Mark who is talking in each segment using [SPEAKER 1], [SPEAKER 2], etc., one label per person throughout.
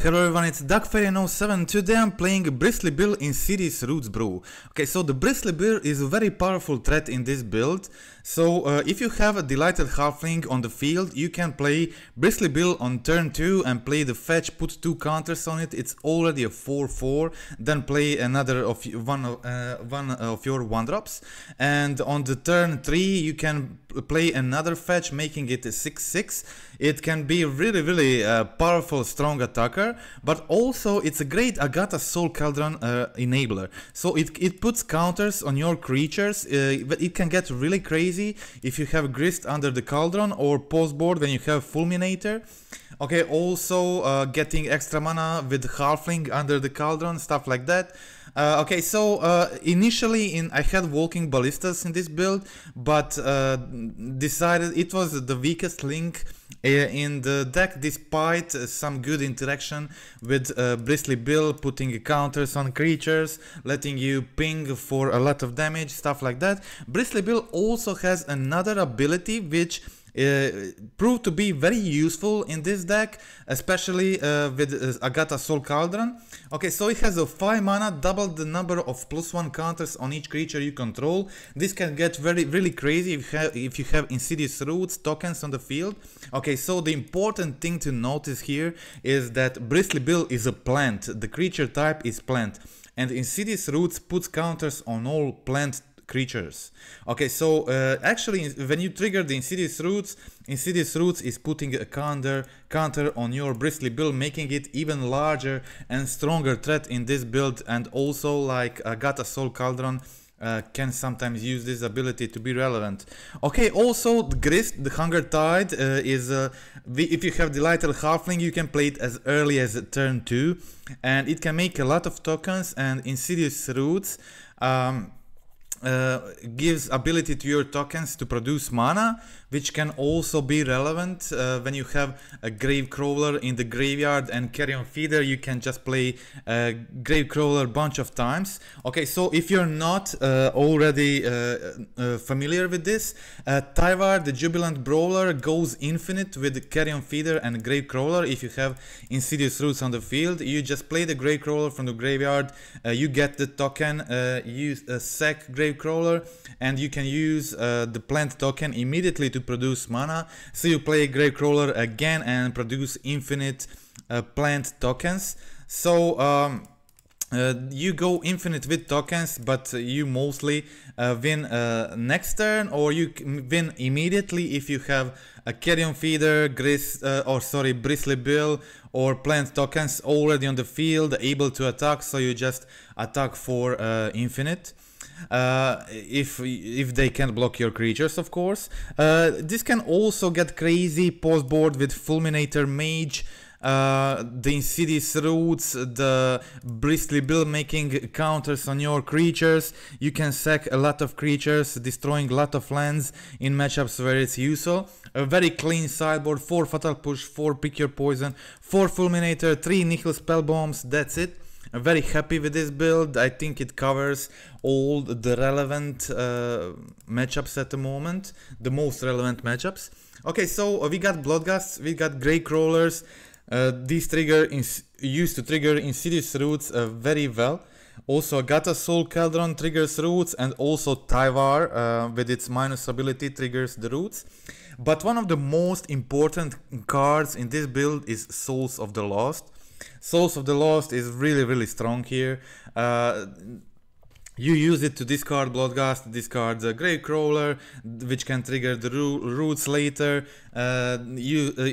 [SPEAKER 1] Hello everyone, it's DackFayden07. Today I'm playing Bristly Bill Insidious Roots Brew. Okay, so the Bristly Bill is a very powerful threat in this build. So uh, if you have a Delighted Halfling on the field, you can play Bristly Bill on turn 2 and play the fetch, put two counters on it. It's already a 4-4. Then play another of one, uh, one of your 1-drops. And on the turn 3 you can play another fetch, making it a 6-6. It can be really, really uh, powerful, strong attacker, but also it's a great Agatha Soul Cauldron uh, enabler. So it, it puts counters on your creatures, uh, it can get really crazy if you have Grist under the Cauldron or post board when you have Fulminator. Okay, also uh, getting extra mana with Halfling under the Cauldron, stuff like that. Uh, okay, so uh, initially in I had Walking Ballistas in this build, but uh, decided it was the weakest link uh, in the deck despite some good interaction with uh, Bristly Bill putting counters on creatures, letting you ping for a lot of damage, stuff like that. Bristly Bill also has another ability which uh, proved to be very useful in this deck, especially uh, with uh, Agatha Soul Cauldron. Okay, so it has a 5 mana, double the number of plus 1 counters on each creature you control. This can get very really crazy if you have, if you have Insidious Roots tokens on the field. Okay, so the important thing to notice here is that Bristly Bill is a plant, the creature type is plant. And Insidious Roots puts counters on all plant creatures. Okay, so uh, actually when you trigger the Insidious Roots, Insidious Roots is putting a counter, counter on your Bristly Bill, making it even larger and stronger threat in this build and also like Agatha Soul Cauldron uh, can sometimes use this ability to be relevant. Okay, also the Grist, the Hunger Tide, uh, is uh, if you have Delighted Halfling, you can play it as early as turn 2, and it can make a lot of tokens and Insidious Roots. Um, uh, gives ability to your tokens to produce mana, which can also be relevant uh, when you have a grave crawler in the graveyard and Carrion Feeder, you can just play a Gravecrawler bunch of times. Okay, so if you're not uh, already uh, familiar with this, uh, Tyvar, the Jubilant Brawler, goes infinite with Carrion Feeder and grave crawler. If you have Insidious Roots on the field, you just play the grave crawler from the graveyard, you get the token, you sack Gravecrawler, and you can use the plant token immediately to to produce mana. So you play Gravecrawler again and produce infinite uh, plant tokens. So um, uh, you go infinite with tokens, but you mostly uh, win uh, next turn, or you win immediately if you have a Carrion Feeder, Gris, uh, or sorry, Bristly Bill, or plant tokens already on the field, able to attack, so you just attack for uh, infinite. Uh, if if they can't block your creatures, of course. Uh, this can also get crazy post board with Fulminator Mage. Uh, the Insidious Roots, the Bristly Bill making counters on your creatures. You can sack a lot of creatures, destroying a lot of lands in matchups where it's useful. A very clean sideboard, 4 Fatal Push, 4 Pick Your Poison, 4 Fulminator, 3 Nihil Spell Bombs, that's it. I'm very happy with this build. I think it covers all the relevant uh, matchups at the moment, the most relevant matchups. Okay, so we got Bloodghasts, we got Gravecrawlers. Uh, these trigger is used to trigger Insidious Roots uh, very well. Also, Agatha Soul Cauldron triggers Roots, and also Tyvar uh, with its minus ability triggers the Roots. But one of the most important cards in this build is Souls of the Lost. Souls of the Lost is really, really strong here. Uh, you use it to discard Bloodghast, discard the Gravecrawler, which can trigger the ro roots later. Uh, you uh,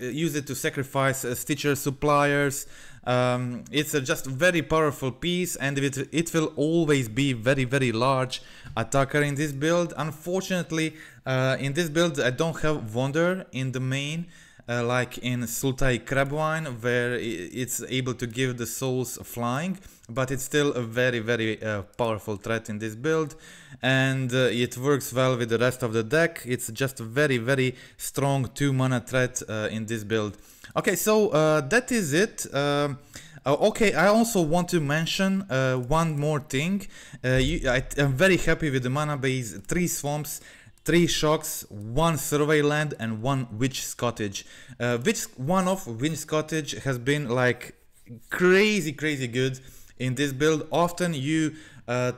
[SPEAKER 1] use it to sacrifice uh, Stitcher suppliers. Um, it's a just very powerful piece and it, it will always be very very large attacker in this build. Unfortunately, uh, in this build I don't have Wonder in the main uh, like in Sultai Crabvine, where it's able to give the souls flying, but it's still a very, very uh, powerful threat in this build, and uh, it works well with the rest of the deck. It's just a very, very strong 2 mana threat uh, in this build. Okay, so uh, that is it. Um, uh, okay, I also want to mention one more thing. You, I, am very happy with the mana base, 3 swamps, three shocks, one survey land, and one witch cottage. Uh, which one of witch cottage has been like crazy, crazy good in this build. Often you uh,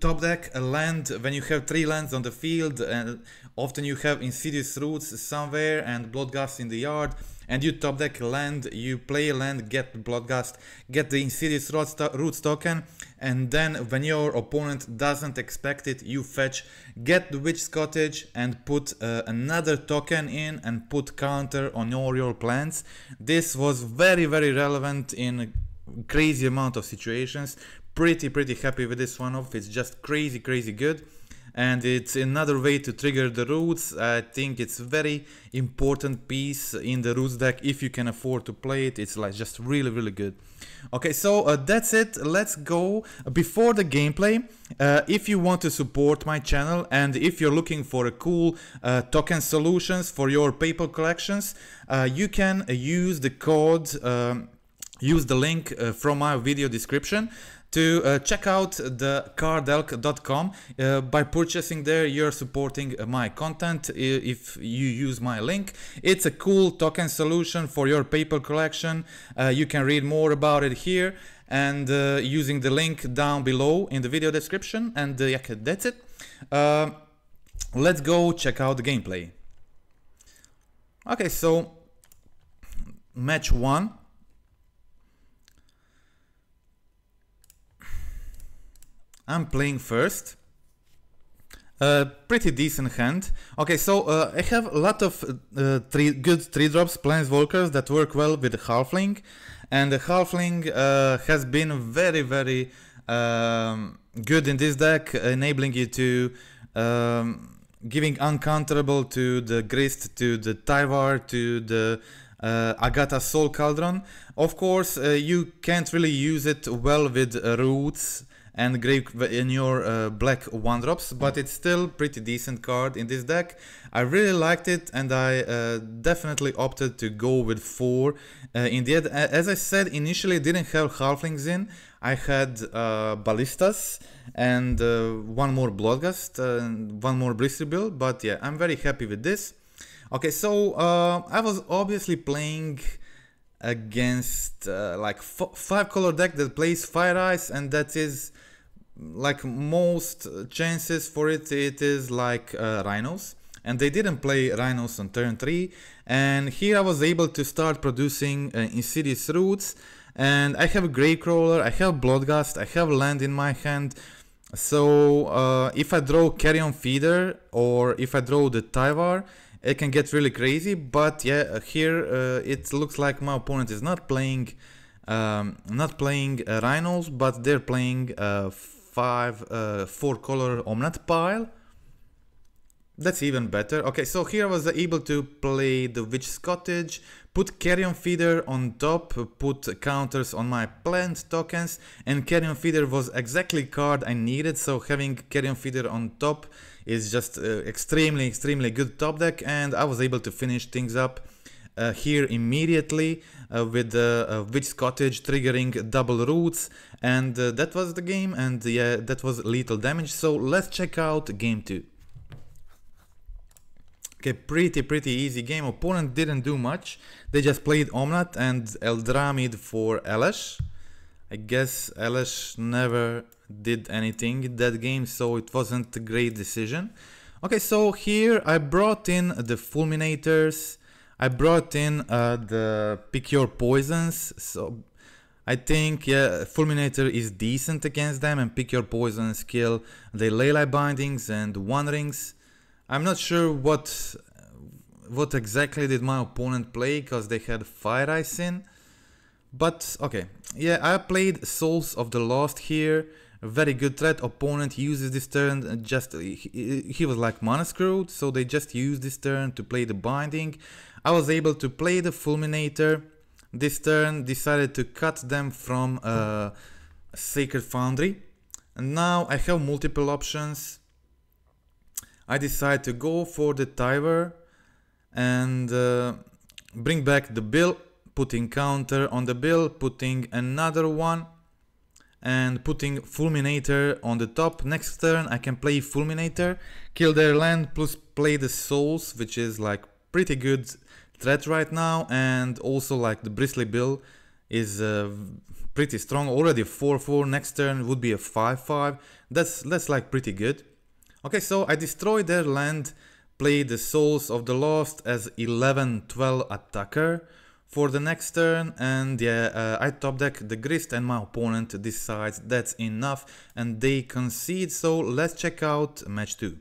[SPEAKER 1] top deck a land when you have three lands on the field, and often you have insidious roots somewhere and bloodghast in the yard and you top deck land, you play land, get Bloodghast, get the Insidious Roots token, and then when your opponent doesn't expect it, you fetch, get the Witch Cottage and put uh, another token in and put counter on all your plans. This was very very relevant in crazy amount of situations. Pretty pretty happy with this one off, it's just crazy crazy good and it's another way to trigger the roots. I think it's very important piece in the roots deck if you can afford to play it. It's like just really really good. Okay, so uh, that's it. Let's go. Before the gameplay, uh, if you want to support my channel and if you're looking for a cool uh, token solutions for your paper collections, uh, you can use the code um, use the link uh, from my video description to uh, check out the cardelk.com. Uh, by purchasing there, you're supporting uh, my content if you use my link. It's a cool token solution for your paper collection. Uh, you can read more about it here and uh, using the link down below in the video description. And uh, yeah, that's it. let's go check out the gameplay. Okay, so match one I'm playing first. A pretty decent hand. Okay, so uh, I have a lot of uh, three good 3 drops Planeswalkers that work well with the Halfling. And the Halfling uh, has been very, very um, good in this deck, enabling you to um, giving uncounterable to the Grist, to the Tyvar, to the uh, Agatha Soul Cauldron. Of course, uh, you can't really use it well with uh, roots and grave in your uh, black one drops but it's still pretty decent card in this deck. I really liked it and i uh, definitely opted to go with four uh, in the end. As i said initially didn't have halflings in. I had uh, ballistas and uh, one more bloodghast, and one more bristly bill but yeah i'm very happy with this. Okay so uh, i was obviously playing against uh, like five color deck that plays fire ice and that is like most chances for it it is like uh, rhinos. And they didn't play rhinos on turn 3 and here I was able to start producing uh, insidious roots. And I have a Gravecrawler, I have Bloodghast, I have land in my hand. So uh, if I draw Carrion Feeder or if I draw the Tyvar it can get really crazy. But yeah here uh, it looks like my opponent is not playing um, not playing uh, rhinos but they're playing uh, five, uh, four color Omnath pile. That's even better. Okay, so here I was able to play the Witch Cottage, put Carrion Feeder on top, put counters on my plant tokens, and Carrion Feeder was exactly card I needed, so having Carrion Feeder on top is just uh, extremely, extremely good top deck, and I was able to finish things up uh, here immediately uh, with the uh, Cottage triggering double roots and that was the game and yeah that was lethal damage so let's check out game 2 Okay, pretty pretty easy game. Opponent didn't do much. They just played Omnath and Eldramid for Elesh. I guess Elesh never did anything in that game, so it wasn't a great decision. Okay, so here I brought in the Fulminators, I brought in uh, the pick your poisons. So I think yeah, Fulminator is decent against them and pick your poison skill. They Leyline bindings and one rings. I'm not sure what what exactly did my opponent play because they had fire ice in. But okay, yeah, I played Souls of the Lost here. Very good threat. Opponent uses this turn. Just he, he was like mana screwed, so they just used this turn to play the binding. I was able to play the Fulminator. This turn decided to cut them from uh, Sacred Foundry. And now I have multiple options. I decide to go for the Tyvar and uh, bring back the bill, putting counter on the bill, putting another one. And putting Fulminator on the top. Next turn I can play Fulminator, kill their land plus play the Souls, which is like pretty good threat right now. And also like the Bristly Bill is uh, pretty strong. Already 4-4 next turn would be a 5-5 that's that's like pretty good. Okay so I destroy their land play the Souls of the Lost as 11-12 attacker for the next turn and yeah uh, I top deck the Grist and my opponent decides that's enough and they concede so let's check out match 2.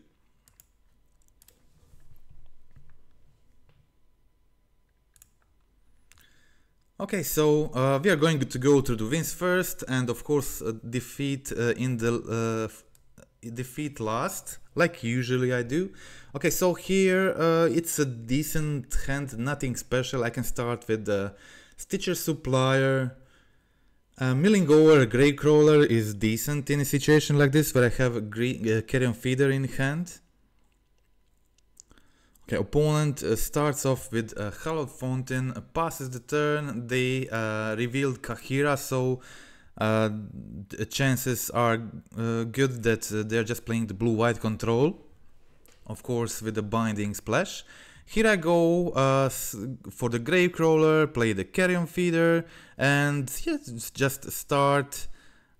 [SPEAKER 1] Okay, so uh, we are going to go to the wins first and of course uh, defeat uh, in the uh, defeat last like usually I do. Okay, so here uh, it's a decent hand, nothing special. I can start with the Stitcher Supplier. Uh, milling over a Gravecrawler is decent in a situation like this where I have a uh, Carrion Feeder in hand. Okay, opponent uh, starts off with a Hallowed Fountain, passes the turn, they uh, revealed Kaheera, so uh, chances are uh, good that they're just playing the blue-white control of course with the binding splash. Here I go uh, for the Gravecrawler, play the Carrion Feeder, and yeah, just start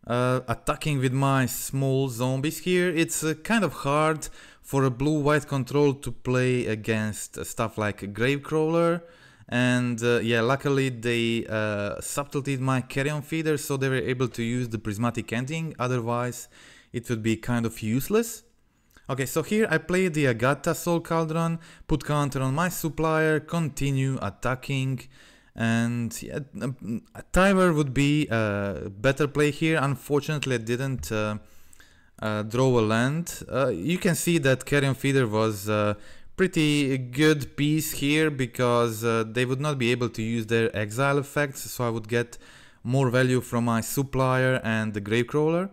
[SPEAKER 1] uh, attacking with my small zombies here. It's uh, kind of hard for a blue-white control to play against stuff like Gravecrawler, and uh, yeah, luckily they uh, my Carrion Feeder, so they were able to use the Prismatic Ending, otherwise it would be kind of useless. Okay, so here I play the Agatha Soul Cauldron, put counter on my supplier, continue attacking, and yeah, Tyvar would be a better play here. Unfortunately, I didn't uh, uh, draw a land. Uh, you can see that Carrion Feeder was a pretty good piece here because uh, they would not be able to use their exile effects, so I would get more value from my supplier and the Gravecrawler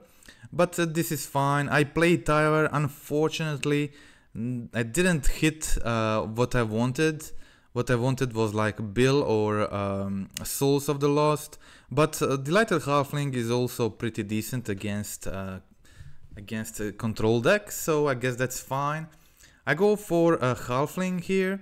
[SPEAKER 1] but uh, this is fine. I played Tyvar, unfortunately I didn't hit uh, what I wanted. What I wanted was like Bill or um, Souls of the Lost, but uh, Delighted Halfling is also pretty decent against uh, against a control deck, so I guess that's fine. I go for a Halfling here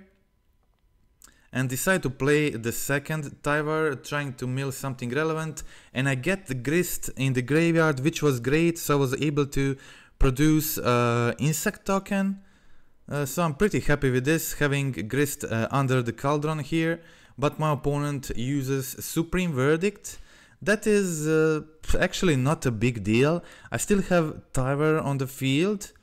[SPEAKER 1] and decide to play the second Tyvar, trying to mill something relevant, and I get the Grist in the graveyard, which was great, so I was able to produce uh, Insect token. Uh, so I'm pretty happy with this, having Grist uh, under the Cauldron here, but my opponent uses Supreme Verdict. That is uh, actually not a big deal. I still have Tyvar on the field,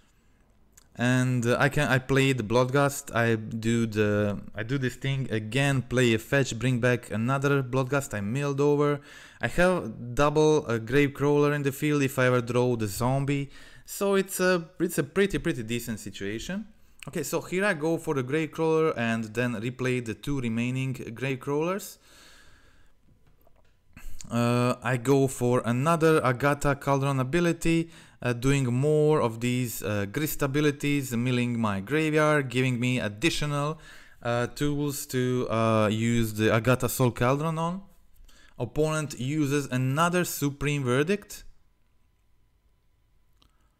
[SPEAKER 1] and uh, I can I play the Bloodghast. I do the I do this thing again. Play a fetch, bring back another Bloodghast. I milled over. I have double a Gravecrawler in the field if I ever draw the zombie. So it's a it's a pretty pretty decent situation. Okay, so here I go for the Gravecrawler and then replay the two remaining Gravecrawlers. Uh, I go for another Agatha Cauldron ability uh, doing more of these uh, grist abilities, milling my graveyard, giving me additional uh, tools to uh, use the Agatha Soul Cauldron on. Opponent uses another Supreme Verdict.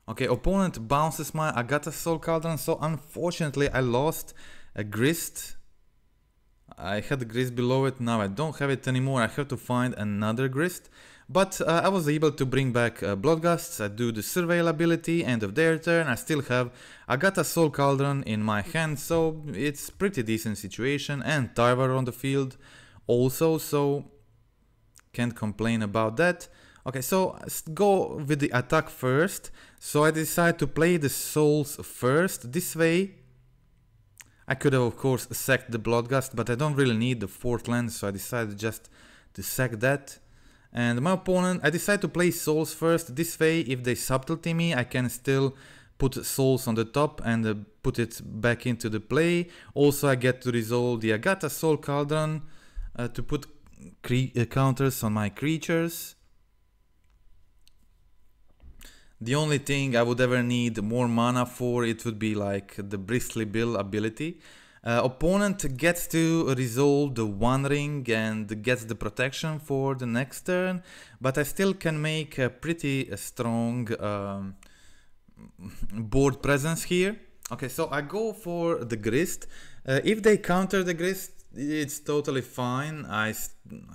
[SPEAKER 1] Okay, opponent bounces my Agatha Soul Cauldron, so unfortunately I lost a Grist. I had Grist below it, now I don't have it anymore, I have to find another Grist. But uh, I was able to bring back uh, Bloodghasts, I do the Surveil ability, end of their turn, I still have Agatha Soul Cauldron in my hand, so it's pretty decent situation, and Tyvar on the field also, so can't complain about that. Okay, so go with the attack first. So I decide to play the souls first. This way, I could have of course sacked the Bloodghast, but I don't really need the fourth land, so I decided just to sack that. And my opponent, I decide to play souls first. This way, if they subtlety me, I can still put souls on the top and uh, put it back into the play. Also, I get to resolve the Agatha Soul Cauldron uh, to put uh, counters on my creatures. The only thing I would ever need more mana for it would be like the Bristly Bill ability. Uh, opponent gets to resolve the one ring and gets the protection for the next turn, but I still can make a pretty strong um, board presence here. Okay, so I go for the Grist. Uh, if they counter the Grist, it's totally fine. I,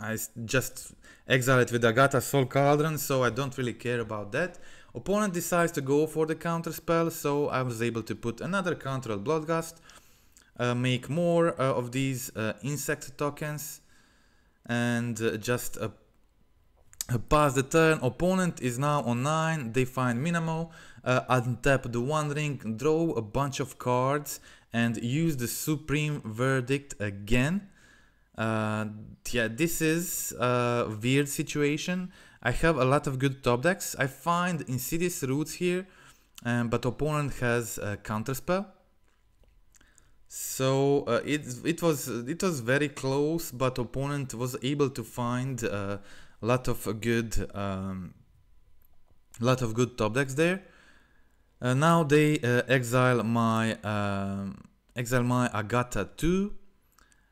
[SPEAKER 1] I just exile it with Agatha Soul Cauldron, so I don't really care about that. Opponent decides to go for the counter spell, so I was able to put another counter at Bloodghast, uh, make more uh, of these uh, insect tokens, and uh, just uh, pass the turn. Opponent is now on 9, they find Minamo, uh, untap the One Ring, draw a bunch of cards, and use the Supreme Verdict again. Uh, yeah, this is a weird situation. I have a lot of good top decks. I find Insidious Roots here, um, but opponent has a counterspell. So uh, it it was it was very close, but opponent was able to find uh, a lot of good um, lot of good top decks there. Uh, now they uh, exile my um, exile my Agatha 2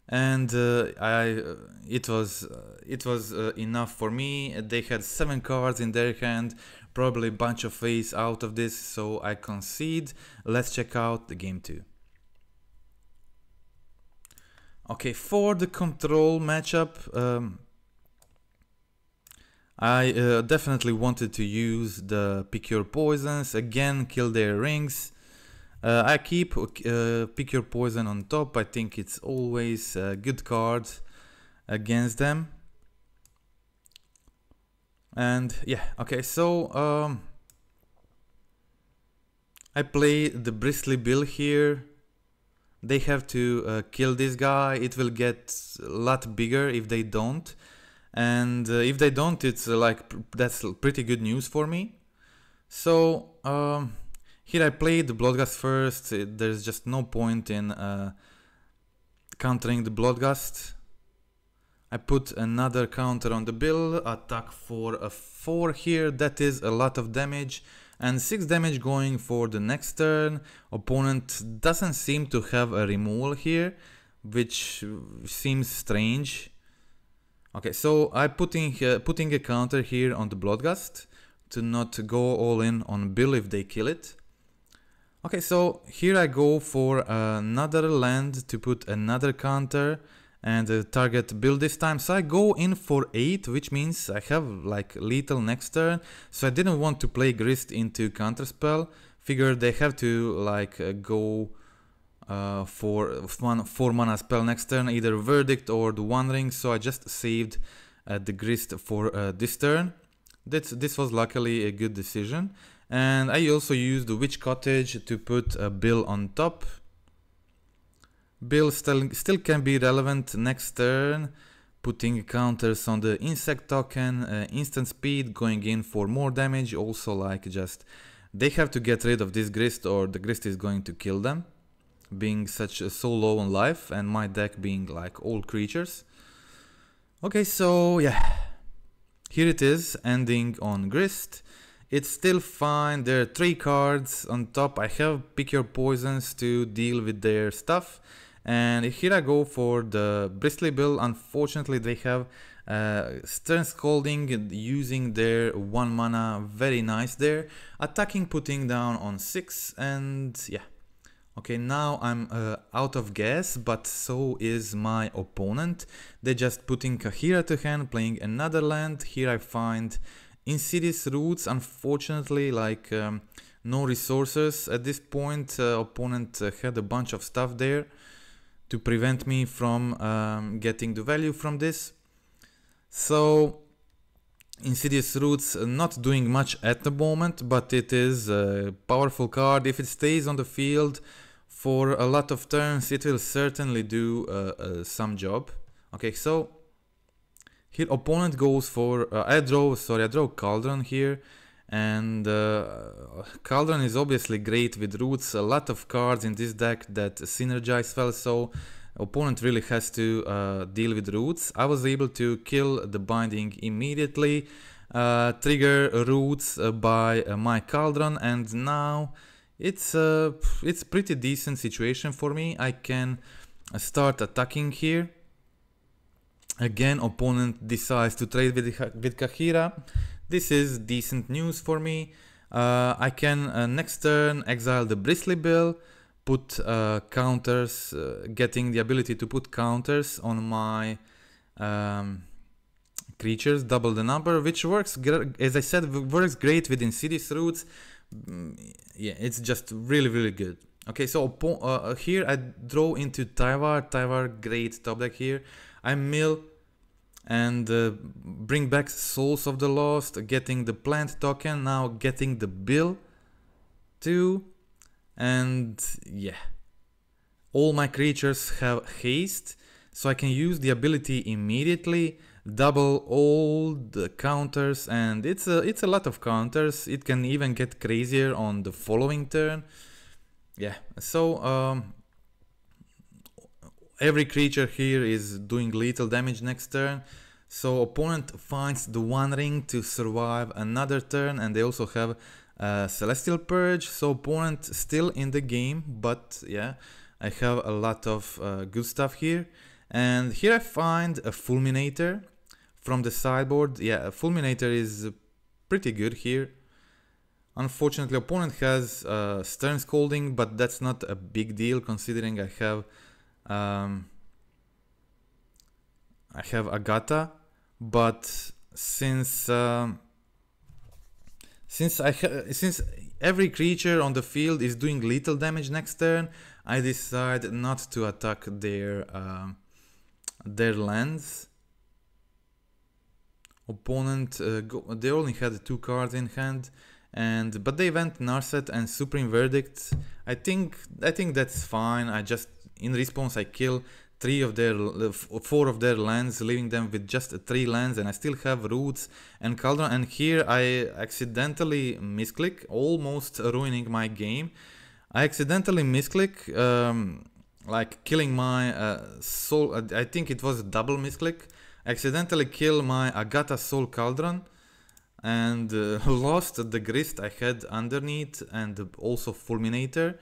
[SPEAKER 1] and uh, I uh, it was uh, it was uh, enough for me. They had seven cards in their hand probably a bunch of face out of this so I concede. Let's check out the game 2 okay for the control matchup um, I uh, definitely wanted to use the pick your poisons, again kill their rings. Uh, I keep uh, pick your poison on top, I think it's always a good card against them. And yeah, okay, so um, I play the Bristly Bill here. They have to uh, kill this guy, it will get a lot bigger if they don't. And uh, if they don't it's uh, like that's pretty good news for me. So um, here I played the Bloodghast first. It, there's just no point in uh, countering the Bloodghast I put another counter on the bill attack for a 4 here. That is a lot of damage and 6 damage going for the next turn. Opponent doesn't seem to have a removal here which seems strange. Okay, so I putting uh, putting a counter here on the Bloodghast to not go all in on Bill if they kill it. Okay, so here I go for another land to put another counter and uh, target Bill this time. So I go in for 8, which means I have like lethal next turn. So I didn't want to play Grist into counterspell. Figure they have to like uh, go uh, for one 4 mana spell next turn, either Verdict or the One Ring, so I just saved uh, the Grist for uh, this turn. This, this was luckily a good decision. And I also used the Witch Cottage to put a Bill on top. Bill still, still can be relevant next turn, putting counters on the insect token, uh, instant speed, going in for more damage, also like just they have to get rid of this Grist or the Grist is going to kill them being such a, so low on life and my deck being like all creatures. Okay, so yeah, here it is, ending on Grist. It's still fine, there are three cards on top. I have Pick Your Poisons to deal with their stuff. And here I go for the Bristly Bill. Unfortunately, they have uh, Stern using their 1 mana, very nice there. Attacking, putting down on 6, and yeah. Okay, now I'm uh, out of gas, but so is my opponent. They're just putting Kaheera to hand, playing another land. Here I find Insidious Roots, unfortunately, like um, no resources. At this point, uh, opponent uh, had a bunch of stuff there to prevent me from um, getting the value from this. So Insidious Roots uh, not doing much at the moment, but it is a powerful card. If it stays on the field, for a lot of turns it will certainly do uh, uh, some job. Okay, so here opponent goes for, uh, I draw, sorry, I draw Cauldron here and uh, Cauldron is obviously great with roots, a lot of cards in this deck that synergize well, so opponent really has to uh, deal with roots. I was able to kill the binding immediately, uh, trigger roots by my Cauldron and now it's a it's pretty decent situation for me. I can start attacking here. Again, opponent decides to trade with, with Kaheera. This is decent news for me. Uh, I can uh, next turn exile the Bristly Bill, put uh, counters, uh, getting the ability to put counters on my um, creatures, double the number, which works, as I said, works great within Insidious Roots. Mm, yeah, it's just really, really good. Okay, so uh, here I draw into Tyvar, Tyvar great top deck here. I mill and uh, bring back Souls of the Lost, getting the plant token, now getting the bill too. And yeah, all my creatures have haste, so I can use the ability immediately, double all the counters, and it's a, it's a lot of counters. It can even get crazier on the following turn. Yeah, so um, every creature here is doing lethal damage next turn. So opponent finds the One Ring to survive another turn and they also have a Celestial Purge. So opponent still in the game, but yeah, I have a lot of uh, good stuff here. And here I find a Fulminator from the sideboard. Yeah, a Fulminator is pretty good here. Unfortunately, opponent has uh, Stern Scolding, but that's not a big deal considering I have um, I have Agatha, but since um, since I since every creature on the field is doing little damage next turn, I decide not to attack their uh, their lands. Opponent, uh, they only had two cards in hand, and but they went Narset and Supreme Verdict. I think I think that's fine. I just in response I kill three of their four of their lands leaving them with just three lands and I still have roots and cauldron. And here I accidentally misclick almost ruining my game. I accidentally misclick um, like killing my uh, soul I think it was a double misclick. Accidentally kill my Agatha Soul Cauldron and uh, lost the grist I had underneath and also Fulminator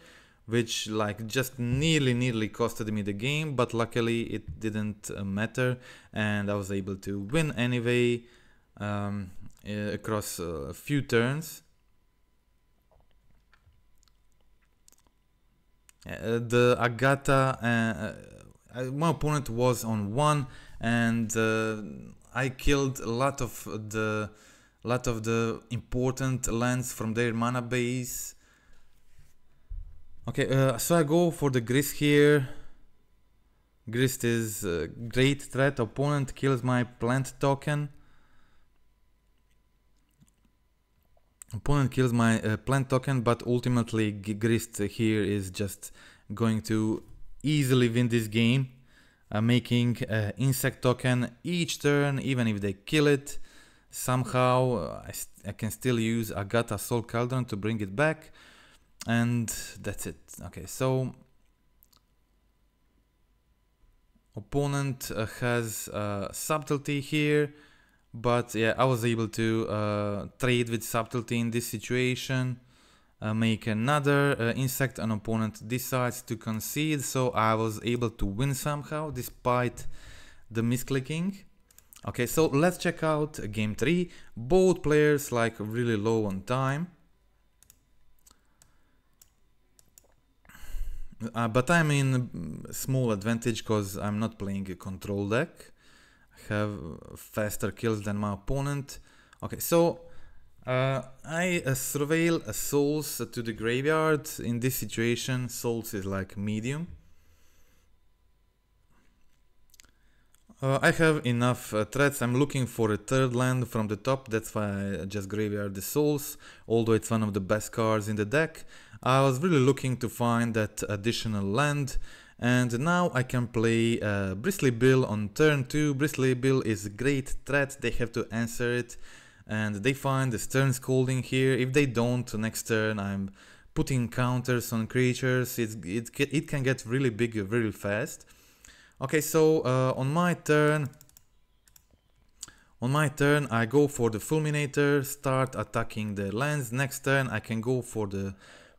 [SPEAKER 1] which like just nearly nearly costed me the game but luckily it didn't uh, matter and I was able to win anyway um, uh, across a few turns. Uh, the Agatha uh, uh, my opponent was on one and uh, I killed a lot of the lot of the important lands from their mana base Okay, uh, so I go for the Grist here. Grist is a great threat. Opponent kills my plant token. Opponent kills my uh, plant token, but ultimately Grist here is just going to easily win this game. Uh, making uh, insect token each turn, even if they kill it. Somehow uh, I, I can still use Agatha Soul Cauldron to bring it back and that's it. Okay so opponent uh, has uh, subtlety here but yeah I was able to uh, trade with subtlety in this situation uh, make another uh, insect an opponent decides to concede so I was able to win somehow despite the misclicking. Okay so let's check out game 3 both players like really low on time Uh, but I'm in small advantage because I'm not playing a control deck. I have faster kills than my opponent. Okay, so uh, I uh, surveil a souls to the graveyard. In this situation, souls is like medium. Uh, I have enough uh, threats. I'm looking for a third land from the top. That's why I just graveyard the souls. Although it's one of the best cards in the deck. I was really looking to find that additional land and now I can play uh, Bristly Bill on turn 2. Bristly Bill is a great threat, they have to answer it and they find the Stern Scolding here. If they don't, next turn I'm putting counters on creatures, it's, it, it can get really big really fast. Okay, so uh, on my turn, on my turn I go for the Fulminator, start attacking the lands. Next turn I can go for the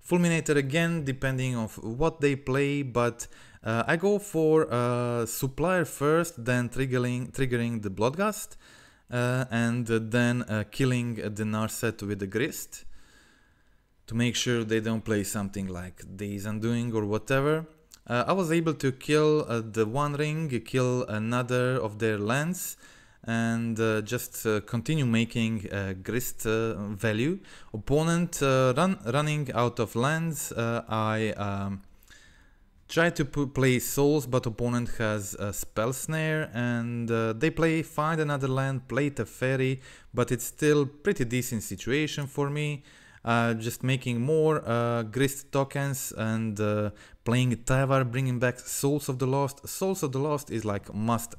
[SPEAKER 1] Fulminator again, depending on what they play, but uh, I go for uh, Supplier first, then triggering, triggering the Bloodghast, uh, and then uh, killing the Narset with the Grist to make sure they don't play something like Days Undoing or whatever. Uh, I was able to kill uh, the One Ring, kill another of their lands, and uh, just uh, continue making uh, grist uh, value. Opponent run, running out of lands, I um, try to play souls, but opponent has a spell snare, and they play find another land, play Teferi, but it's still pretty decent situation for me. Uh, just making more uh, Grist tokens and uh, playing Tyvar, bringing back Souls of the Lost. Souls of the Lost is like must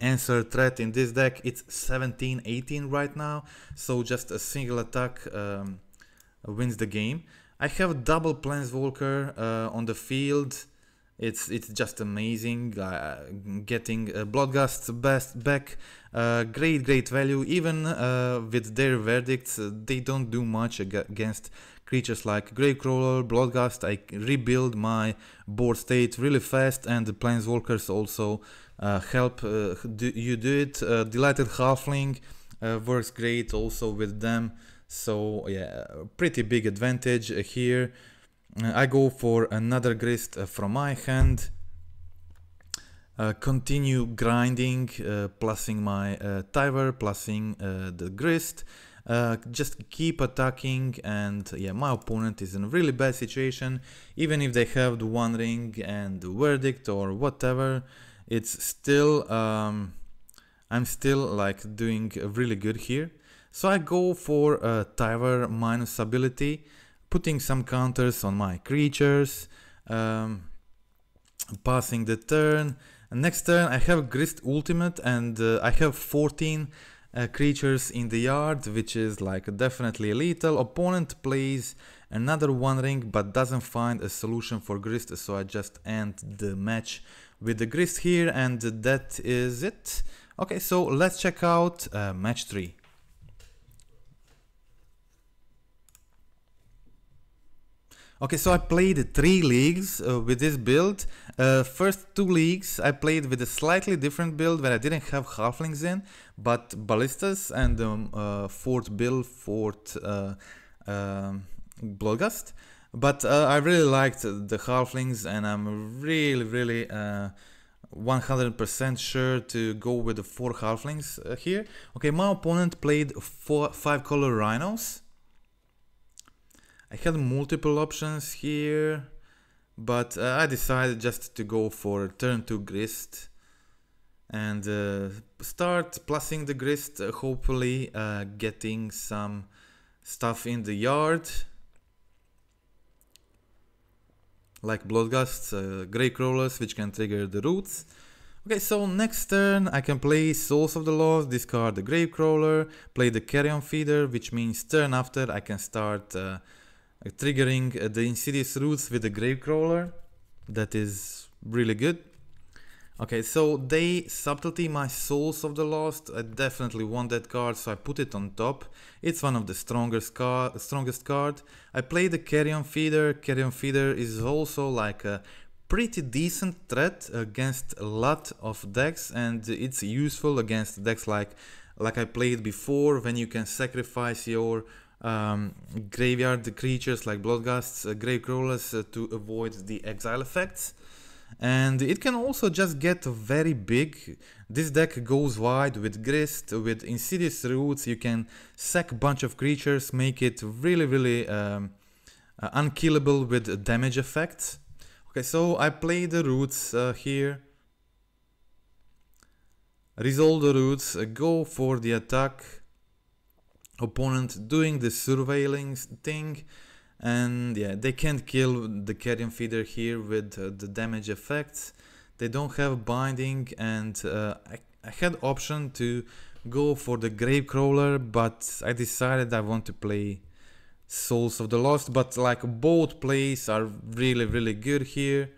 [SPEAKER 1] answer threat in this deck. It's 17-18 right now, so just a single attack um, wins the game. I have double Planeswalker uh, on the field. It's it's just amazing. Uh, getting uh, Bloodghast's best back, uh, great great value. Even uh, with their verdicts, uh, they don't do much ag against creatures like Gravecrawler, Bloodghast. I rebuild my board state really fast, and the Planeswalkers also help do, you do it. Delighted Halfling works great also with them. So yeah, pretty big advantage here. I go for another grist uh, from my hand. Uh, continue grinding, uh, plussing my uh, uh, the grist. Uh, just keep attacking and yeah, my opponent is in a really bad situation. Even if they have the one ring and the verdict or whatever, it's still, um, I'm still like doing really good here. So I go for a Tyvar minus ability putting some counters on my creatures, um, passing the turn. And next turn I have Grist Ultimate and uh, I have 14 uh, creatures in the yard, which is like definitely lethal. Opponent plays another One Ring but doesn't find a solution for Grist, so I just end the match with the Grist here and that is it. Okay, so let's check out uh, match 3. Okay, so I played three leagues uh, with this build. Uh, first two leagues I played with a slightly different build where I didn't have halflings in, but ballistas and um, uh, Fort Bill, Fort uh, um, Bloodghast. But uh, I really liked the halflings and I'm really, really 100% uh, sure to go with the four halflings here. Okay, my opponent played four, five color rhinos. I had multiple options here, but uh, I decided just to go for turn 2 grist and uh, start plussing the grist, uh, hopefully uh, getting some stuff in the yard like Bloodghasts, uh, Gravecrawlers which can trigger the roots. Okay, so next turn I can play Souls of the Lost, discard the Grave Crawler, play the Carrion Feeder, which means turn after I can start uh, triggering the Insidious Roots with the Grave Crawler. That is really good. Okay, so they subtlety my Souls of the Lost. I definitely want that card, so I put it on top. It's one of the strongest card, strongest card. I play the Carrion Feeder. Carrion Feeder is also like a pretty decent threat against a lot of decks, and it's useful against decks like like I played before, when you can sacrifice your um, graveyard creatures like Bloodghasts, uh, Gravecrawlers uh, to avoid the exile effects. And it can also just get very big. This deck goes wide with Grist, with Insidious Roots, you can sack a bunch of creatures, make it really really um, uh, unkillable with damage effects. Okay, so I play the Roots uh, here. Resolve the Roots, uh, go for the attack opponent doing the surveilling thing and yeah they can't kill the carrion feeder here with uh, the damage effects. They don't have binding and uh, I, I, had option to go for the grave crawler but I decided I want to play souls of the lost. But like both plays are really really good here.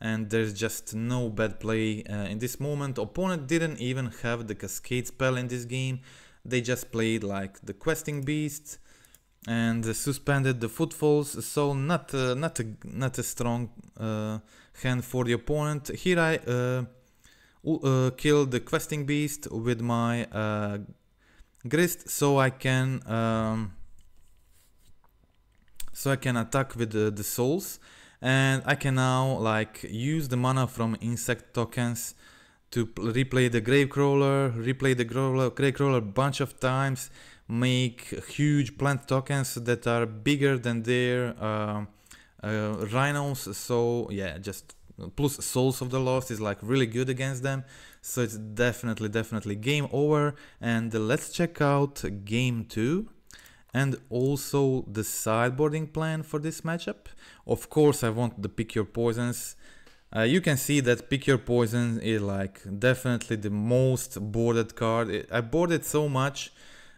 [SPEAKER 1] And there's just no bad play uh, in this moment. Opponent didn't even have the cascade spell in this game. They just played like the questing beast and suspended the footfalls, so not uh, not a not a strong uh, hand for the opponent. Here I uh, uh the questing beast with my uh, grist, so I can um, so I can attack with the, the souls, and I can now like use the mana from insect tokens to replay the Gravecrawler, replay the Gravecrawler a bunch of times, make huge plant tokens that are bigger than their uh, uh, rhinos. So yeah, just plus Souls of the Lost is like really good against them. So it's definitely, definitely game over. And let's check out game two and also the sideboarding plan for this matchup. Of course, I want the pick your poisons. Uh, you can see that pick your poison is like definitely the most boarded card. I boarded so much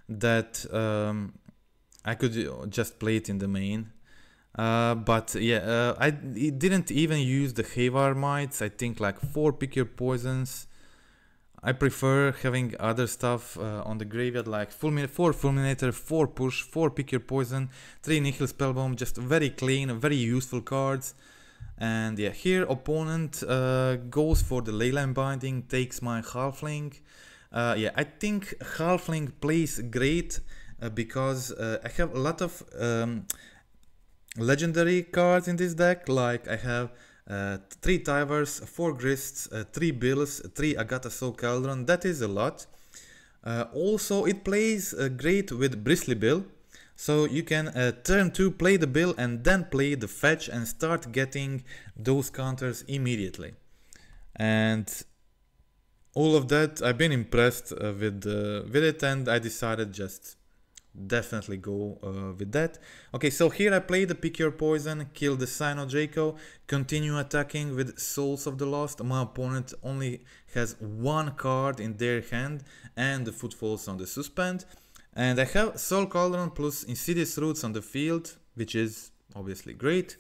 [SPEAKER 1] that um, I could just play it in the main. Uh, but yeah, uh, I didn't even use the Haywire Mites. I think like four pick your poisons. I prefer having other stuff uh, on the graveyard like fulmin 4 Fulminator, 4 Push, 4 Pick Your Poison, 3 Nihil Spellbomb, just very clean, very useful cards. And yeah, here opponent uh, goes for the Leyline Binding, takes my Halfling. Uh, yeah, I think Halfling plays great uh, because uh, I have a lot of um, legendary cards in this deck. Like I have uh, 3 Tyvars, 4 Grists, uh, 3 Bills, 3 Agatha Soul Cauldron. That is a lot. Uh, also, it plays great with Bristly Bill. So you can uh, turn 2 play the bill and then play the fetch and start getting those counters immediately. And all of that, I've been impressed uh, with, uh, with it and I decided just definitely go uh, with that. Okay, so here I play the Pick Your Poison, kill the Scion of Draco, continue attacking with Souls of the Lost. My opponent only has one card in their hand and the Footfalls on the Suspend. And I have Soul Cauldron plus Insidious Roots on the field, which is obviously great.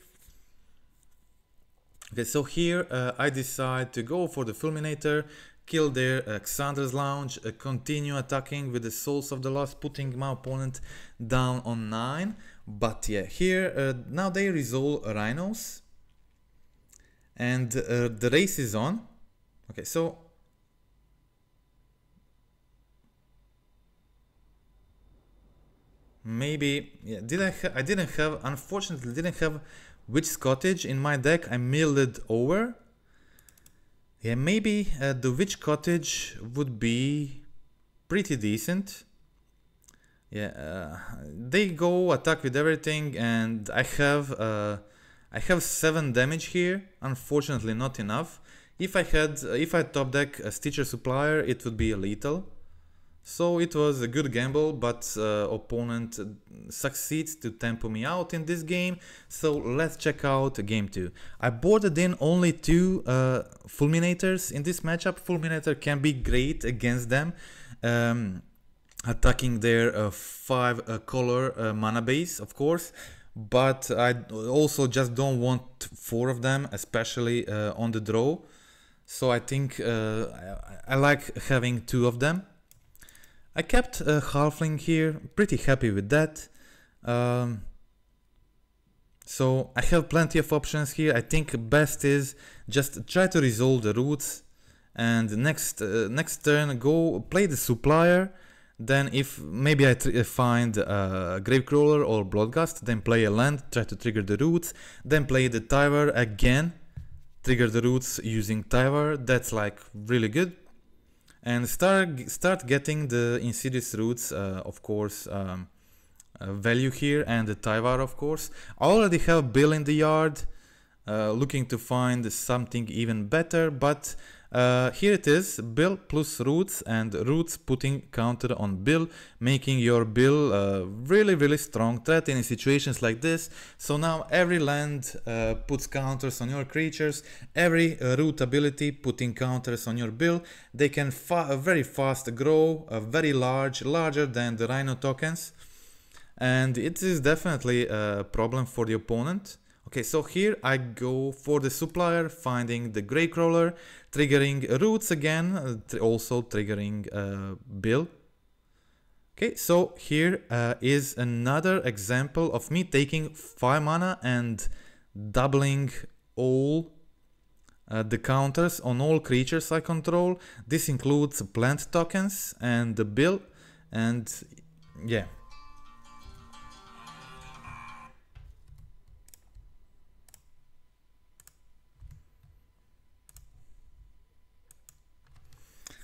[SPEAKER 1] Okay, so here uh, I decide to go for the Fulminator, kill their Xander's Lounge, uh, continue attacking with the Souls of the Lost, putting my opponent down on 9. But yeah, here, uh, now they resolve Rhinos. And uh, the race is on. Okay, so maybe yeah did i i didn't have unfortunately didn't have witch cottage in my deck i milled over yeah maybe uh, the witch cottage would be pretty decent. Yeah uh, they go attack with everything and i have uh, i have seven damage here. Unfortunately not enough. If i had if i top deck a stitcher supplier it would be a lethal so it was a good gamble, but uh, opponent succeeds to tempo me out in this game. So let's check out game 2. I boarded in only two uh, Fulminators in this matchup. Fulminator can be great against them. Um, attacking their uh, 5 uh, color uh, mana base, of course. But I also just don't want four of them, especially uh, on the draw. So I think I, I like having two of them. I kept a halfling here, pretty happy with that. Um, so I have plenty of options here. I think best is just try to resolve the roots and next uh, next turn go play the supplier. Then if maybe I find a Gravecrawler or Bloodghast, then play a land, try to trigger the roots, then play the Tyvar again, trigger the roots using Tyvar. That's like really good and start start getting the insidious roots uh, of course um, uh, value here and the Tyvar of course. I already have Bill in the yard uh, looking to find something even better but uh, here it is, bill plus roots and roots putting counter on bill, making your bill uh, really really strong threat in situations like this. So now every land uh, puts counters on your creatures, every uh, root ability putting counters on your bill. They can fa very fast grow, uh, very large, larger than the rhino tokens. And it is definitely a problem for the opponent. Okay, so here I go for the supplier, finding the Gravecrawler, triggering roots again, uh, also triggering uh, Bill. Okay, so here uh, is another example of me taking 5 mana and doubling all uh, the counters on all creatures I control. This includes plant tokens and the bill and yeah.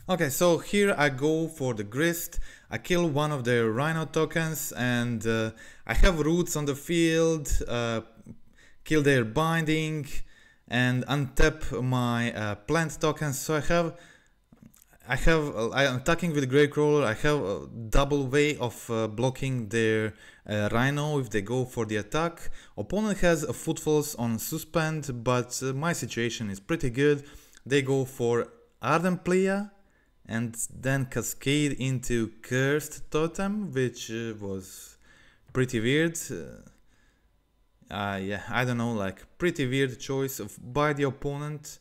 [SPEAKER 1] Okay, so here I go for the grist. I kill one of their rhino tokens and uh, I have roots on the field, uh, kill their binding and untap my uh, plant tokens. So I have I have I am attacking with Gravecrawler. I have a double way of uh, blocking their uh, Rhino if they go for the attack. Opponent has a footfalls on suspend, but uh, my situation is pretty good. They go for Ardent Plea and then cascade into Cursed Totem, which uh, was pretty weird. Uh, yeah, I don't know, like pretty weird choice of, by the opponent.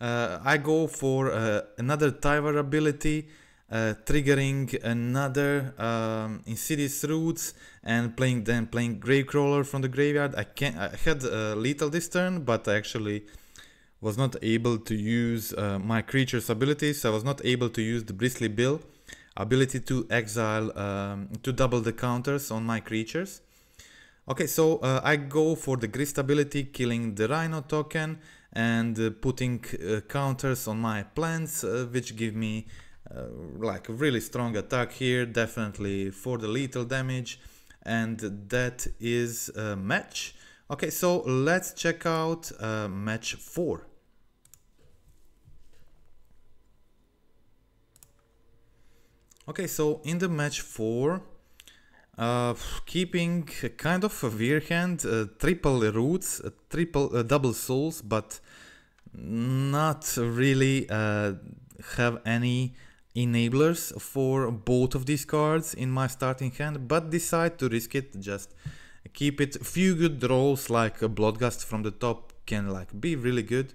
[SPEAKER 1] Uh, I go for uh, another Tyvar ability, uh, triggering another um, Insidious Roots and playing then playing Gravecrawler from the graveyard. I can I had uh, lethal this turn, but I actually was not able to use uh, my creature's abilities. I was not able to use the Bristly Bill ability to exile um, to double the counters on my creatures. Okay, so uh, I go for the Grist ability, killing the Rhino token and uh, putting uh, counters on my plants, uh, which give me uh, like a really strong attack here, definitely for the lethal damage. And that is a match. Okay, so let's check out match 4. Okay, so in the match 4, uh, keeping kind of a weird hand, uh, triple roots, uh, triple uh, double souls, but not really uh, have any enablers for both of these cards in my starting hand, but decide to risk it, just keep it. A few good rolls like a Bloodghast from the top can like be really good.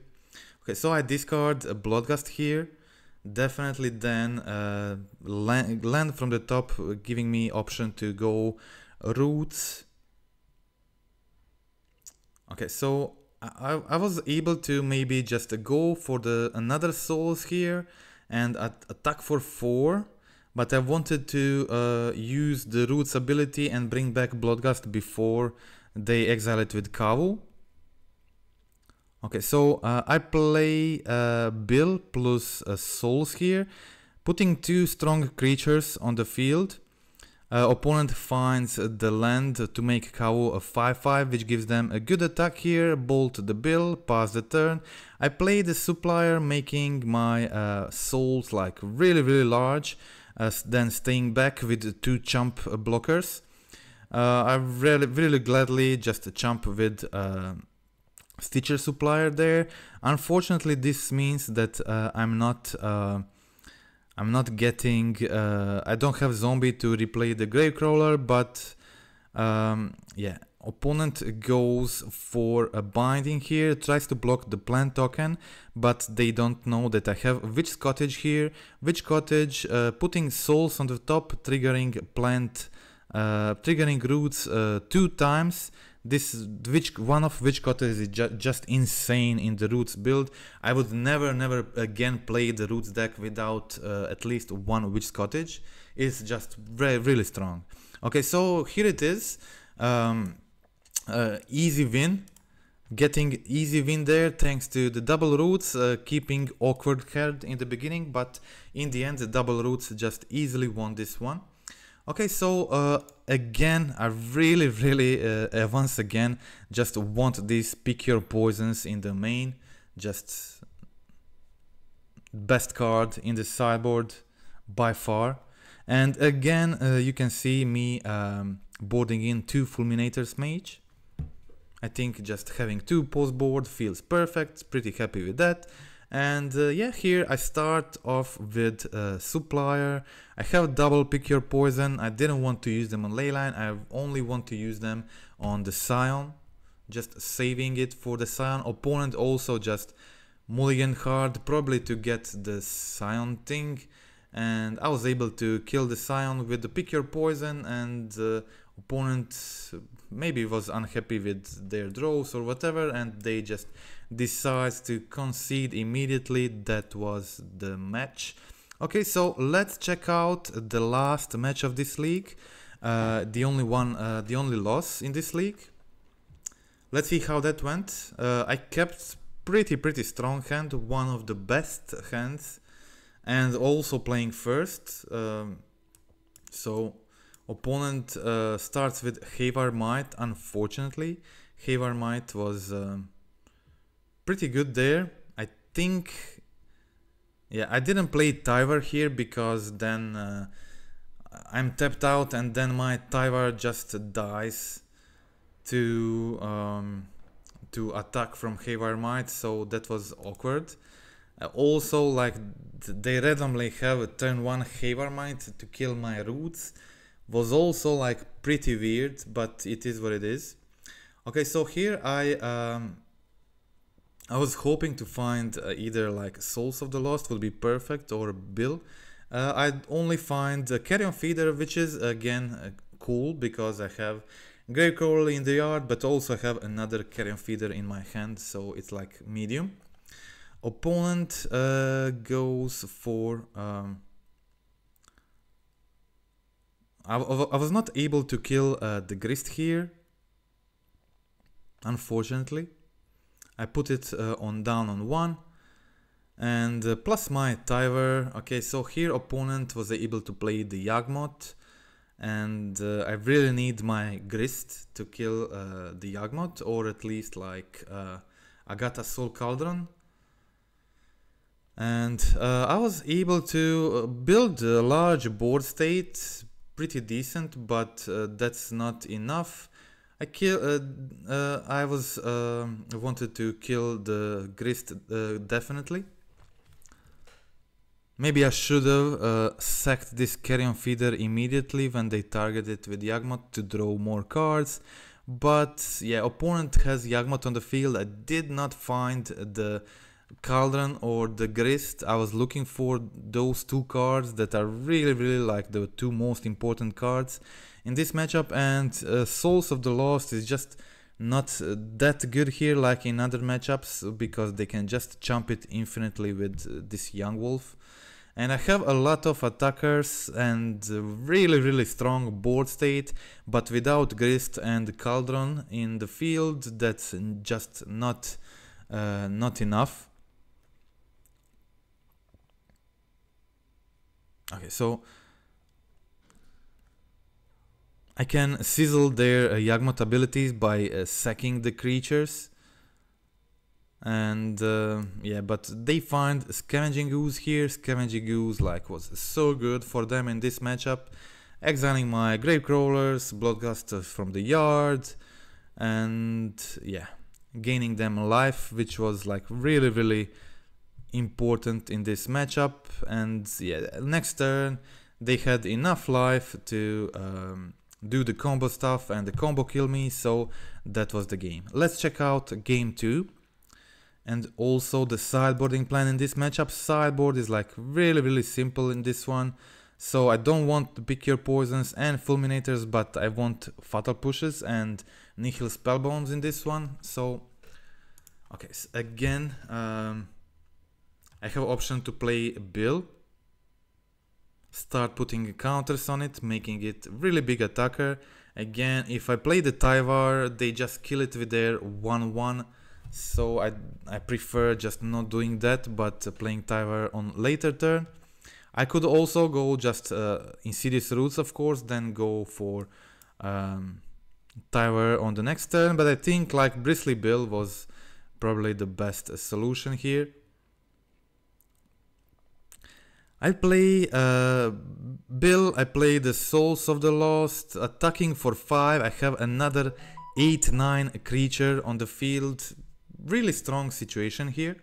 [SPEAKER 1] Okay, so I discard a Bloodghast here definitely then uh, land, land from the top giving me option to go roots okay so I, I was able to maybe just go for the another souls here and attack for four but I wanted to uh, use the roots ability and bring back Bloodghast before they exile it with Kavu Okay, so uh, I play uh, Bill plus uh, Souls here, putting two strong creatures on the field. Uh, opponent finds the land to make Kavu a 5-5, which gives them a good attack here, bolt the Bill, pass the turn. I play the Supplier, making my uh, Souls like really really large, uh, then staying back with two chump blockers. I really, really gladly just chump with stitcher supplier there. Unfortunately, this means that uh, I'm not uh, I'm not getting uh, I don't have zombie to replay the Gravecrawler, but um, yeah, opponent goes for a binding here, tries to block the plant token, but they don't know that I have Witch Cottage here, Witch Cottage, uh, putting souls on the top, triggering plant, uh, triggering roots uh, two times, this which one of Witch Cottage is ju just insane in the roots build. I would never never again play the roots deck without uh, at least one Witch Cottage. It's just very really strong. Okay, so here it is. Um, uh, easy win. Getting easy win there thanks to the double roots, uh, keeping awkward card in the beginning, but in the end the double roots just easily won this one. Okay, so uh, again, I really, really, uh, once again, just want these pick your poisons in the main. Just best card in the sideboard by far. And again, uh, you can see me um, boarding in two Fulminators Mage. I think just having two post board feels perfect, pretty happy with that. And uh, yeah, here I start off with a supplier. I have double pick your poison. I didn't want to use them on Leyline. I only want to use them on the Scion. Just saving it for the Scion. Opponent also just mulligan hard, probably to get the Scion thing. and I was able to kill the Scion with the pick your poison and uh, opponent maybe was unhappy with their draws or whatever and they just decides to concede immediately that was the match. Okay so let's check out the last match of this league. Uh, the only one uh, the only loss in this league. Let's see how that went. Uh, I kept pretty pretty strong hand one of the best hands and also playing first. Um, so opponent uh, starts with Haywire Mite unfortunately. Haywire Mite was um, pretty good there. I think, yeah, I didn't play Tyvar here because then uh, I'm tapped out and then my Tyvar just dies to um, to attack from Haywire Mite, so that was awkward. Uh, also, like they randomly have a turn one Haywire Mite to kill my roots was also like pretty weird, but it is what it is. Okay, so here I um, I was hoping to find uh, either like Souls of the Lost would be perfect or Bill. Uh, I'd only find uh, Carrion Feeder, which is again uh, cool because I have Gravecrawler in the yard, but also have another Carrion Feeder in my hand, so it's like medium. Opponent uh, goes for. Um, I, I was not able to kill uh, the Grist here, unfortunately. I put it uh, on down on 1 and uh, plus my Tyvar. Okay, so here opponent was able to play the Yawgmoth and uh, I really need my Grist to kill uh, the Yawgmoth or at least like uh, Agatha Soul Cauldron. And uh, I was able to build a large board state, pretty decent, but that's not enough. I kill. Uh, uh, I was uh, wanted to kill the grist uh, definitely. Maybe I should have uh, sacked this carrion feeder immediately when they targeted with Yawgmoth to draw more cards. But yeah, opponent has Yawgmoth on the field. I did not find the Cauldron or the Grist. I was looking for those two cards that are really, really like the two most important cards in this matchup and uh, Souls of the Lost is just not uh, that good here like in other matchups because they can just jump it infinitely with uh, this young wolf. And I have a lot of attackers and really really strong board state but without Grist and Cauldron in the field that's just not uh, not enough. Okay so I can sizzle their uh, abilities by uh, sacking the creatures. And uh, yeah, but they find Scavenging Ooze here. Scavenging Ooze like was so good for them in this matchup. Exiling my Gravecrawlers, Bloodghast from the yard, and yeah, gaining them life, which was like really, really important in this matchup. And yeah, next turn they had enough life to um, do the combo stuff and the combo kill me, so that was the game. Let's check out game 2 and also the sideboarding plan in this matchup. Sideboard is like really really simple in this one. So I don't want to pick your poisons and fulminators, but I want fatal pushes and nihil spell bombs in this one. So okay, so again, um, I have option to play Bill start putting counters on it, making it really big attacker. Again, if I play the Tyvar, they just kill it with their 1-1. So I, I prefer just not doing that, but playing Tyvar on later turn. I could also go just uh, Insidious Roots, of course, then go for um, Tyvar on the next turn. But I think like Bristly Bill was probably the best solution here. I play uh, Bill, I play the Souls of the Lost, attacking for 5, I have another 8-9 creature on the field, really strong situation here.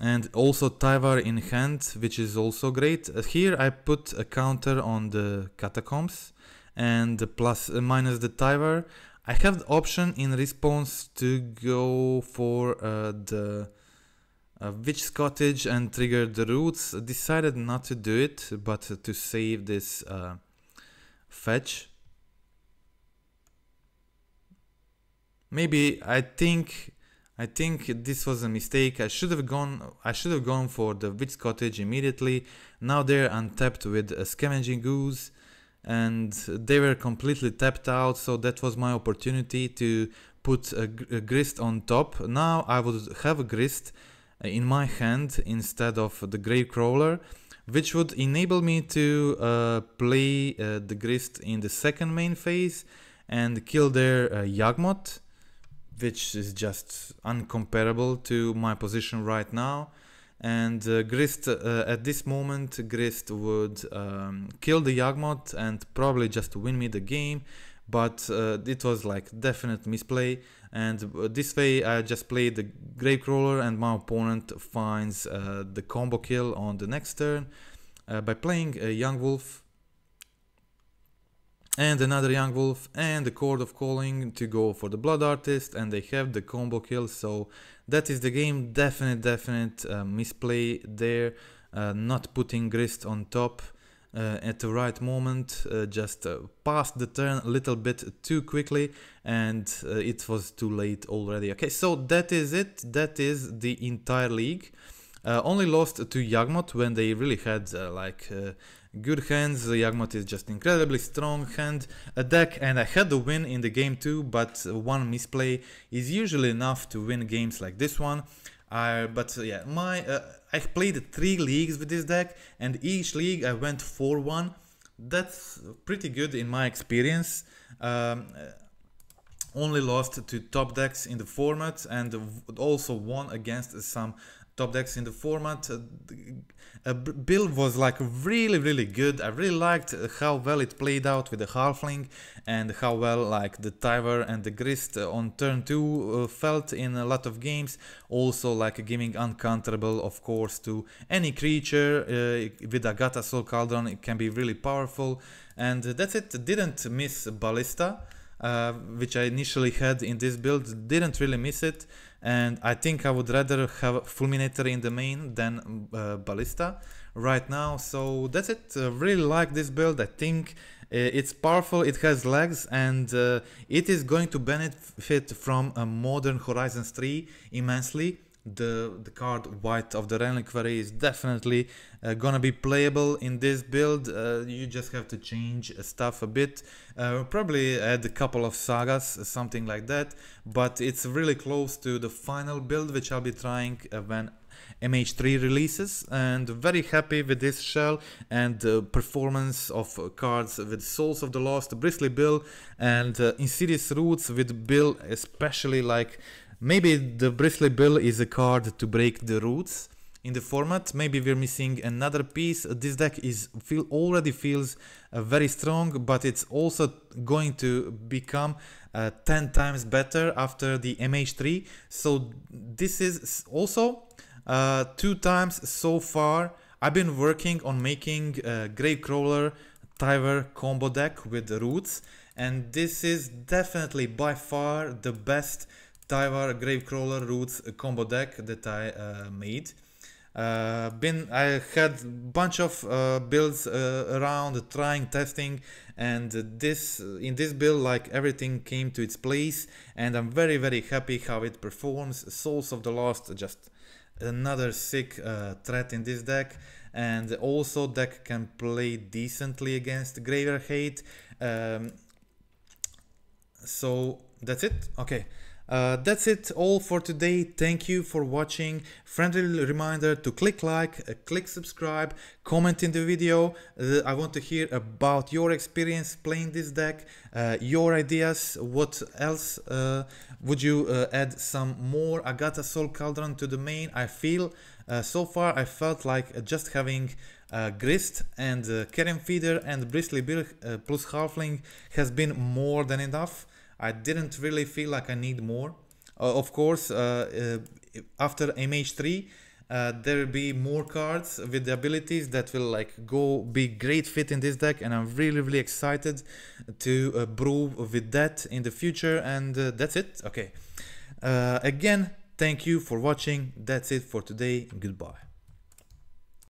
[SPEAKER 1] And also Tyvar in hand, which is also great. Uh, here I put a counter on the Catacombs and plus uh, minus the Tyvar. I have the option in response to go for uh, the uh, Witch's Cottage and trigger the roots. Decided not to do it, but to save this uh, fetch. Maybe I think I think this was a mistake. I should have gone I should have gone for the Witch Cottage immediately. Now they're untapped with a Scavenging Ooze and they were completely tapped out so that was my opportunity to put a, a grist on top. Now I would have a grist in my hand instead of the grave crawler which would enable me to uh, play uh, the grist in the second main phase and kill their uh, Yawgmoth which is just uncomparable to my position right now. And uh, Grist uh, at this moment Grist would um, kill the Yawgmoth and probably just win me the game but uh, it was like definite misplay and uh, this way I just play the Gravecrawler and my opponent finds uh, the combo kill on the next turn uh, by playing a Young Wolf and another Young Wolf and the Chord of Calling to go for the Blood Artist and they have the combo kill. So that is the game. Definite definite uh, misplay there uh, not putting Grist on top uh, at the right moment uh, just uh, passed the turn a little bit too quickly and uh, it was too late already okay so that is it that is the entire league only lost to Yawgmoth when they really had like good hands. Yawgmoth is just incredibly strong hand a deck and I had the win in the game too but one misplay is usually enough to win games like this one. Uh, but uh, yeah, my uh, I played three leagues with this deck and each league I went 4-1. That's pretty good in my experience. Um, only lost to top decks in the format and also won against some top decks in the format. Uh, build was like really really good. I really liked how well it played out with the Halfling and how well like the Tyvar and the Grist uh, on turn 2 uh, felt in a lot of games. Also like giving uncounterable of course to any creature uh, with Agatha Soul Cauldron it can be really powerful and that's it. Didn't miss Ballista. Uh, which I initially had in this build, didn't really miss it and I think I would rather have Fulminator in the main than uh, Ballista right now. So that's it. Uh, really like this build. I think uh, it's powerful, it has legs, and uh, it is going to benefit from a modern Horizons 3 immensely the the card Wight of the Reliquary is definitely uh, gonna be playable in this build. Uh, you just have to change stuff a bit. Uh, probably add a couple of sagas something like that. But it's really close to the final build which I'll be trying uh, when MH3 releases. And very happy with this shell and the performance of cards with Souls of the Lost, Bristly Bill and uh, Insidious Roots with Bill especially like Maybe the Bristly Bill is a card to break the roots in the format. Maybe we're missing another piece. This deck is feel already feels uh, very strong, but it's also going to become uh, 10 times better after the MH3. So this is also uh, two times so far. I've been working on making a Gravecrawler Tyvar combo deck with the roots and this is definitely by far the best Tyvar Gravecrawler Roots combo deck that I uh, made. Uh, been I had bunch of uh, builds uh, around trying testing and this in this build like everything came to its place and I'm very very happy how it performs. Souls of the Lost just another sick uh, threat in this deck and also deck can play decently against Graveyard Hate um, so that's it? Okay uh, that's it all for today. Thank you for watching. Friendly reminder to click like, uh, click subscribe, comment in the video. Uh, I want to hear about your experience playing this deck, uh, your ideas, what else uh, would you uh, add some more Agatha Soul Cauldron to the main. I feel so far I felt like just having Grist and Carrion Feeder and Bristly Bill plus Halfling has been more than enough. I didn't really feel like I need more. Uh, of course, uh, uh, after MH3, uh, there will be more cards with the abilities that will like go be great fit in this deck and I'm really really excited to uh, brew with that in the future and uh, that's it okay again Thank you for watching. That's it for today. Goodbye.